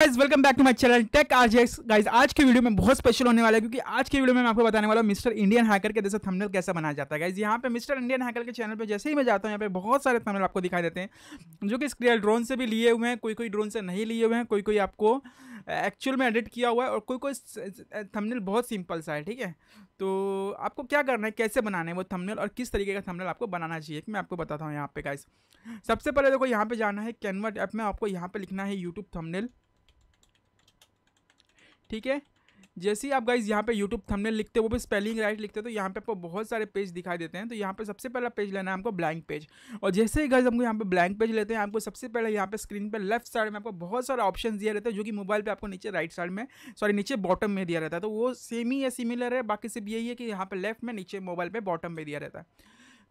Guys welcome back to my channel tech RJX guys आज के video में बहुत स्पेशल होने वाला है क्योंकि आज के वीडियो में मैं आपको बताने वाला हूँ मिस्टर इंडियन हैकर के जैसे थंबनेल कैसे बनाया जाता है। गाइस यहाँ पे मिस्टर इंडियन हैकर के चैनल पे जैसे ही मैं जाता हूँ, यहाँ पे बहुत सारे थंबनेल आपको दिखाई देते हैं, जो कि स्क्रियल ड्रोन से भी लिए हुए हैं कोई कोई ड्रोन से नहीं लिए हुए हैं कोई कोई आपको एक्चुअल में एडिट किया हुआ है और कोई कोई थंबनेल बहुत सिंपल सा है, ठीक है? तो आपको क्या करना है, कैसे बनाना है वो थंबनेल और किस तरीके का थंबनेल आपको बनाना चाहिए मैं आपको बताता हूँ यहाँ पे गाइस सबसे पहले देखो, यहाँ पे जाना है कैनवा ऐप में आपको यहाँ पे लिखना है यूट्यूब थंबनेल ठीक है? जैसे ही आप गाइज़ यहाँ पे यूट्यूब थंबनेल लिखते वो भी स्पेलिंग राइट लिखते तो यहाँ पे आपको बहुत सारे पेज दिखाई देते हैं। तो यहाँ पे सबसे पहला पेज लेना है आपको ब्लैंक पेज और जैसे ही गाइज़ हमको यहाँ पे ब्लैंक पेज लेते हैं, आपको सबसे पहले यहाँ पे स्क्रीन पे लेफ़्ट साइड में आपको बहुत सारे ऑप्शन दिया रहता है, जो कि मोबाइल पर आपको नीचे राइट साइड में सॉरी नीचे बॉटम में दिया रहता है। तो वो सेम ही या सिमिलर है, बाकी सिर्फ़ यही है कि यहाँ पर लेफ़्ट में नीचे मोबाइल पर बॉटम में दिया रहता है।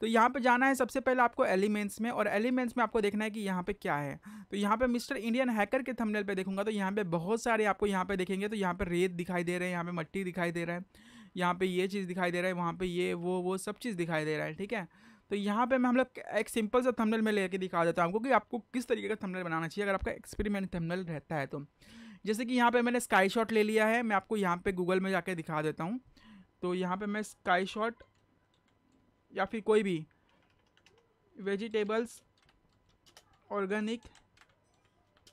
तो यहाँ पे जाना है सबसे पहले आपको एलिमेंट्स में और एलिमेंट्स में आपको देखना है कि यहाँ पे क्या है तो यहाँ पे मिस्टर इंडियन हैकर के थंबनेल पे देखूँगा तो यहाँ पे बहुत सारे आपको यहाँ पे देखेंगे तो यहाँ पे रेत दिखाई दे रहे हैं यहाँ पे मट्टी दिखाई दे रहा है यहाँ पे ये चीज़ दिखाई दे रहा है वहाँ पे ये वो वो सब चीज़ दिखाई दे रहा है ठीक है तो यहाँ पे मैं हम लोग एक सिंपल सा थंबनेल में लेके दिखा देता हूँ आपको कि आपको किस तरीके का थंबनेल बनाना चाहिए अगर आपका एक्सपेरिमेंट थंबनेल रहता है तो जैसे कि यहाँ पे मैंने स्काई शॉट ले लिया है मैं आपको यहाँ पे गूगल में जाके दिखा देता हूँ तो यहाँ पे मैं स्काई शॉट या फिर कोई भी वेजिटेबल्स, ऑर्गेनिक,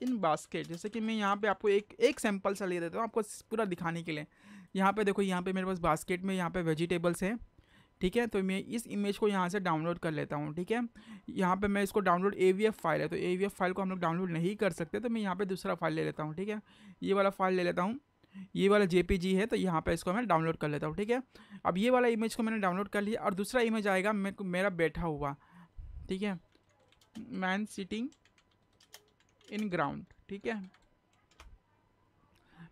इन बास्केट। जैसे कि मैं यहाँ पे आपको एक एक सैंपल सा ले देता हूँ आपको पूरा दिखाने के लिए। यहाँ पे देखो, यहाँ पे मेरे पास बास्केट में यहाँ पे वेजिटेबल्स हैं, ठीक है? तो मैं इस इमेज को यहाँ से डाउनलोड कर लेता हूँ, ठीक है? यहाँ पे मैं इसको डाउनलोड एवीएफ फ़ाइल है तो एवीएफ फ़ाइल को हम लोग डाउनलोड नहीं कर सकते तो मैं यहाँ पर दूसरा फ़ाइल ले लेता हूँ, ठीक है? ये वाला फ़ाइल ले लेता हूँ। ये वाला जे है तो यहाँ पे इसको मैं डाउनलोड कर लेता हूँ, ठीक है? अब ये वाला इमेज को मैंने डाउनलोड कर लिया, और दूसरा इमेज आएगा, मेरे मेरा बैठा हुआ, ठीक है? मैन सिटिंग इन ग्राउंड ठीक है?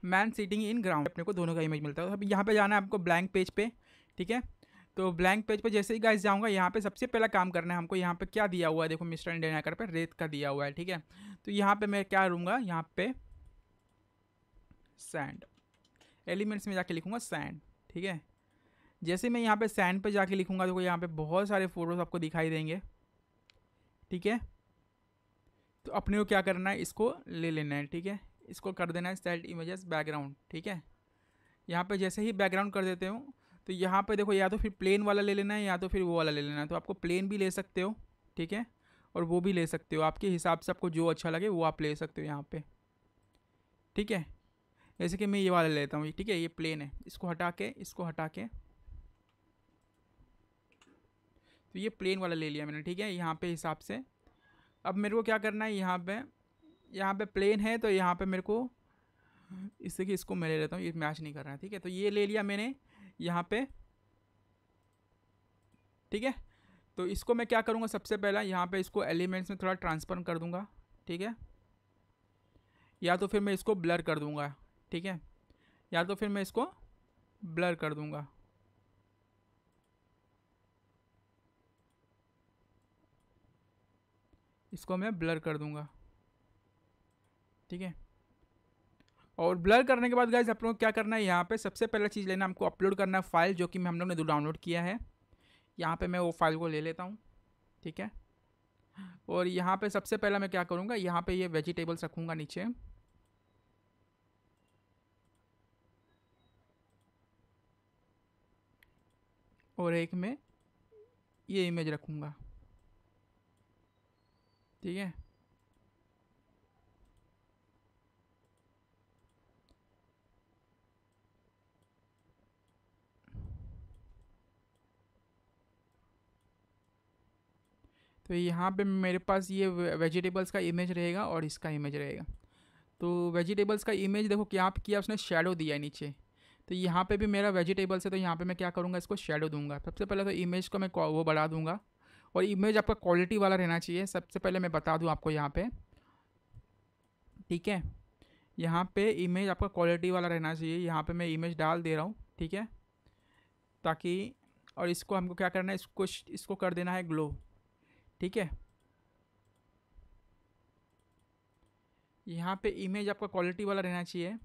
मैन सिटिंग इन ग्राउंड अपने को दोनों का इमेज मिलता है। अब यहाँ पे जाना है आपको ब्लैंक पेज पे, ठीक है? तो ब्लैंक पेज पे जैसे ही गाइस जाऊँगा, यहाँ पे सबसे पहला काम करना है हमको, यहाँ पे क्या दिया हुआ है? देखो, मिस्टर इंडियन हैकर पे रेत का दिया हुआ है, ठीक है? तो यहाँ पे मैं क्या लूँगा यहाँ पे सैंड एलिमेंट्स में जाके लिखूँगा सैंड ठीक है? जैसे मैं यहाँ पे सैंड पे जाके लिखूँगा, देखो यहाँ पे बहुत सारे फ़ोटोज़ आपको दिखाई देंगे, ठीक है? तो अपने को क्या करना है, इसको ले लेना है, ठीक है? इसको कर देना है सेट इमेजेस बैकग्राउंड ठीक है? यहाँ पे जैसे ही बैकग्राउंड कर देते हो तो यहाँ पे देखो या तो फिर प्लेन वाला ले लेना है या तो फिर वो वाला ले लेना है। तो आपको प्लेन भी ले सकते हो, ठीक है? और वो भी ले सकते हो। आपके हिसाब से आपको जो अच्छा लगे, वो आप ले सकते हो यहाँ पे, ठीक है? जैसे कि मैं ये वाला लेता हूँ ठीक है, ये प्लेन है। इसको हटा के, इसको हटा के। तो ये प्लेन वाला ले लिया मैंने, ठीक है, यहाँ पे हिसाब से। अब मेरे को क्या करना है, यहाँ पे यहाँ पे प्लेन है तो यहाँ पे मेरे को इससे कि इसको मैं ले लेता हूँ, ये मैच नहीं कर रहा है, ठीक है। तो ये ले लिया मैंने, यहाँ पे, ठीक है। तो इसको मैं क्या करूँगा, सबसे पहला यहाँ पे इसको एलिमेंट्स में थोड़ा ट्रांसफ़र कर दूँगा, ठीक है। या तो फिर मैं इसको ब्लर कर दूँगा। ठीक है? या तो फिर मैं इसको ब्लर कर दूँगा। इसको मैं ब्लर कर दूँगा। ठीक है? और ब्लर करने के बाद गाइज़ आप लोग क्या करना है? यहाँ पे सबसे पहला चीज़ लेना, हमको अपलोड करना है फ़ाइल जो कि हम लोग ने डाउनलोड किया है। यहाँ पे मैं वो फ़ाइल को ले लेता हूँ। ठीक है? और यहाँ पे सबसे पहला मैं क्या करूँगा? यहाँ पे ये वेजिटेबल्स रखूँगा नीचे। और एक में ये इमेज रखूँगा। ठीक है? तो यहाँ पे मेरे पास ये वेजिटेबल्स का इमेज रहेगा और इसका इमेज रहेगा। तो वेजिटेबल्स का इमेज देखो क्या आप किया उसने? शेडो दिया नीचे। तो यहाँ पे भी मेरा वेजिटेबल्स है तो यहाँ पे मैं क्या करूँगा, इसको शेडो दूँगा। सबसे पहले तो इमेज को मैं वो बढ़ा दूँगा। और इमेज आपका क्वालिटी वाला रहना चाहिए। सबसे पहले मैं बता दूँ आपको यहाँ पे। ठीक है? यहाँ पे इमेज आपका क्वालिटी वाला रहना चाहिए। यहाँ पे मैं इमेज डाल दे रहा हूँ। ठीक है? ताकि, और इसको हमको क्या करना है, इसको इसको कर देना है ग्लो ठीक है? यहाँ पे इमेज आपका क्वालिटी वाला रहना चाहिए।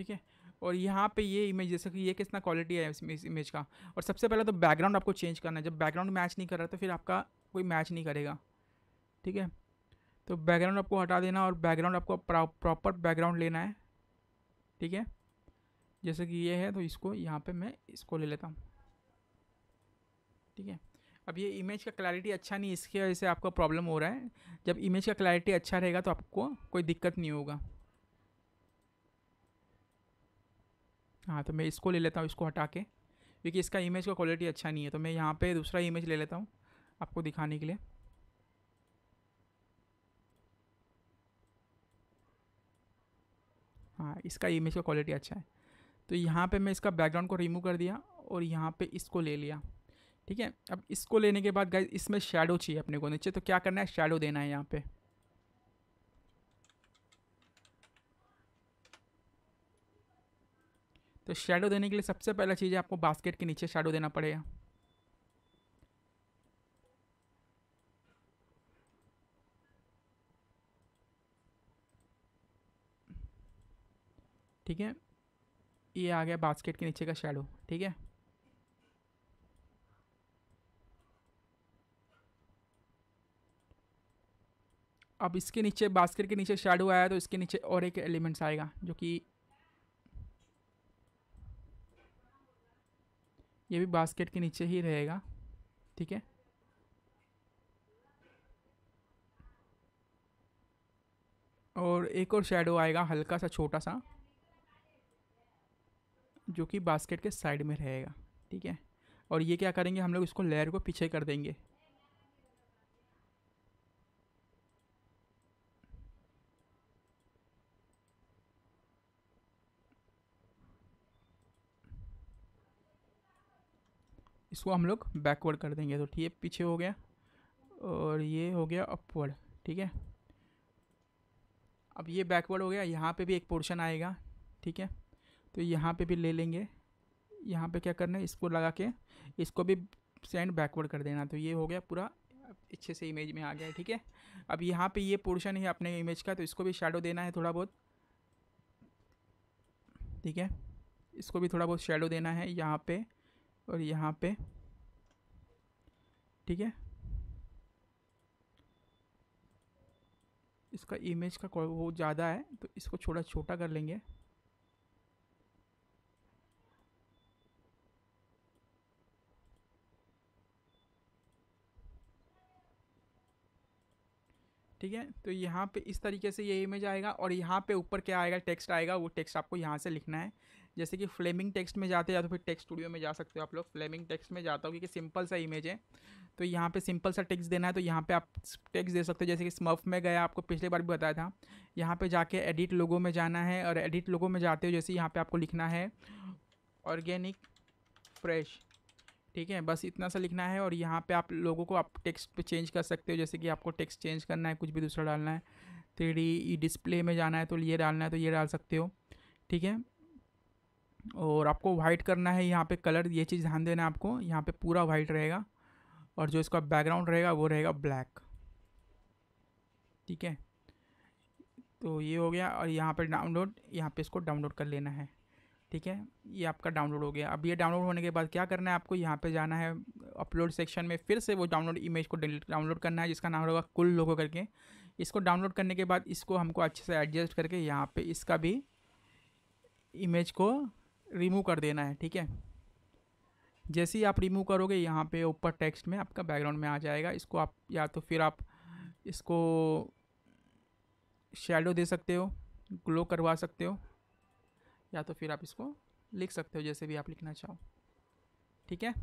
ठीक है? और यहाँ पे ये इमेज जैसे कि ये कितना क्वालिटी है इस इमेज का। और सबसे पहले तो बैकग्राउंड आपको चेंज करना है। जब बैकग्राउंड मैच नहीं कर रहा तो फिर आपका कोई मैच नहीं करेगा। ठीक है? तो बैकग्राउंड आपको हटा देना और बैकग्राउंड आपको प्रॉपर बैकग्राउंड लेना है। ठीक है? जैसे कि ये है तो इसको यहाँ पे मैं इसको ले लेता हूँ। ठीक है? अब ये इमेज का क्लैरिटी अच्छा नहीं, इसकी वजह से आपको प्रॉब्लम हो रहा है। जब इमेज का क्लैरिटी अच्छा रहेगा तो आपको कोई दिक्कत नहीं होगा। हाँ तो मैं इसको ले लेता हूँ, इसको हटा के, क्योंकि इसका इमेज का क्वालिटी अच्छा नहीं है। तो मैं यहाँ पे दूसरा इमेज ले लेता हूँ आपको दिखाने के लिए। हाँ इसका इमेज का क्वालिटी अच्छा है। तो यहाँ पे मैं इसका बैकग्राउंड को रिमूव कर दिया और यहाँ पे इसको ले लिया। ठीक है? अब इसको लेने के बाद गाइज़ इसमें शेडो चाहिए अपने को, नीचे तो क्या करना है? शेडो देना है यहाँ पे। तो शेडो देने के लिए सबसे पहला चीज़ है आपको बास्केट के नीचे शेडो देना पड़ेगा। ठीक है? ये आ गया बास्केट के नीचे का शेडो ठीक है? अब इसके नीचे बास्केट के नीचे शेडो आया तो इसके नीचे और एक एलिमेंट्स आएगा, जो कि ये भी बास्केट के नीचे ही रहेगा, ठीक है? और एक और शेडो आएगा, हल्का सा छोटा सा, जो कि बास्केट के साइड में रहेगा, ठीक है? और ये क्या करेंगे, हम लोग इसको लेयर को पीछे कर देंगे। इसको हम लोग बैकवर्ड कर देंगे तो ठीक है, पीछे हो गया और ये हो गया अपवर्ड ठीक है? अब ये बैकवर्ड हो गया, यहाँ पे भी एक पोर्शन आएगा, ठीक है? तो यहाँ पे भी ले लेंगे, यहाँ पे क्या करना है, इसको लगा के इसको भी सेंड बैकवर्ड कर देना तो ये हो गया पूरा अच्छे से इमेज में आ गया, ठीक है? अब यहाँ पे ये पोर्शन है अपने इमेज का तो इसको भी शेडो देना है थोड़ा बहुत, ठीक है? इसको भी थोड़ा बहुत शेडो देना है यहाँ पे और यहाँ पे, ठीक है? इसका इमेज का वो ज़्यादा है तो इसको छोटा छोटा कर लेंगे। ठीक है? तो यहाँ पे इस तरीके से ये इमेज आएगा और यहाँ पे ऊपर क्या आएगा? टेक्स्ट आएगा, वो टेक्स्ट आपको यहाँ से लिखना है। जैसे कि फ्लेमिंग टेक्स्ट में जाते या तो फिर टेक्स्ट स्टूडियो में जा सकते हो आप लोग। फ्लेमिंग टेक्स्ट में जाता हो क्योंकि सिंपल सा इमेज है। तो यहाँ पे सिंपल सा टेक्स्ट देना है तो यहाँ पे आप टेक्स्ट दे सकते हो। जैसे कि स्मर्फ में गया, आपको पिछले बार भी बताया था। यहाँ पे जाके एडिट लोगों में जाना है और एडिट लोगों में जाते हो, जैसे यहाँ पे आपको लिखना है ऑर्गेनिक फ्रेश ठीक है, बस इतना सा लिखना है और यहाँ पे आप लोगों को आप टेक्स्ट पे चेंज कर सकते हो, जैसे कि आपको टेक्स्ट चेंज करना है, कुछ भी दूसरा डालना है। थ्री डिस्प्ले में जाना है तो ये डालना है तो ये डाल सकते हो, ठीक है? और आपको वाइट करना है, यहाँ पे कलर ये चीज़ ध्यान देना है आपको, यहाँ पे पूरा वाइट रहेगा और जो इसका बैकग्राउंड रहेगा वो रहेगा ब्लैक ठीक है? तो ये हो गया और यहाँ पर डाउनलोड यहाँ पे इसको डाउनलोड कर लेना है। ठीक है? ये आपका डाउनलोड हो गया। अब ये डाउनलोड होने के बाद क्या करना है आपको? यहाँ पे जाना है अपलोड सेक्शन में, फिर से वो डाउनलोड इमेज को डाउनलोड करना है, जिसका नाम होगा कुल लोगो करके। इसको डाउनलोड करने के बाद इसको हमको अच्छे से एडजस्ट करके यहाँ पे इसका भी इमेज को रिमूव कर देना है, ठीक है? जैसे ही आप रिमूव करोगे, यहाँ पे ऊपर टेक्स्ट में आपका बैकग्राउंड में आ जाएगा। इसको आप, या तो फिर आप इसको शेडो दे सकते हो ग्लो करवा सकते हो। या तो फिर आप इसको लिख सकते हो जैसे भी आप लिखना चाहो। ठीक है?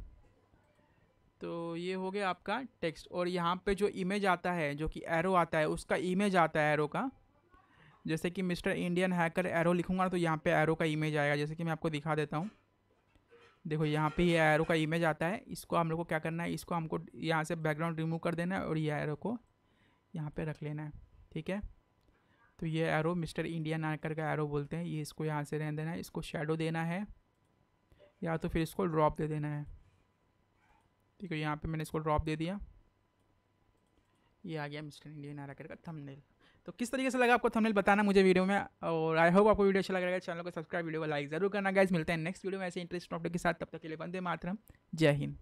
तो ये हो गया आपका टेक्स्ट। और यहाँ पे जो इमेज आता है, जो कि एरो आता है, उसका इमेज आता है एरो का। जैसे कि मिस्टर इंडियन हैकर एरो लिखूँगा तो यहाँ पे एरो का इमेज आएगा। जैसे कि मैं आपको दिखा देता हूँ। देखो, यहाँ पे ये एरो का इमेज आता है। इसको हम लोग को क्या करना है? इसको हमको यहाँ से बैकग्राउंड रिमूव कर देना है और ये एरो को यहाँ पे रख लेना है। ठीक है? तो ये एरो मिस्टर इंडियन हैकर का एरो बोलते हैं। ये इसको यहाँ से रहने देना है, इसको शेडो देना है, या तो फिर इसको ड्रॉप दे देना है। ठीक है, यहाँ पे मैंने इसको ड्रॉप दे दिया। ये आ गया मिस्टर इंडियन हैकर का थंबनेल तो किस तरीके से लगा आपको थंबनेल बताना मुझे वीडियो में? और आई होप आपको वीडियो अच्छा लग रहा है चैनल को सब्सक्राइब वीडियो को लाइक ज़रूर करना। गाइज़ मिलते हैं नेक्स्ट वीडियो में ऐसे इंटरेस्ट टॉपिक के साथ। तब तक के लिए बंदे मातरम। जय हिंद।